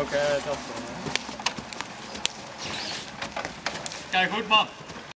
Oké, dat is Kijk goed man.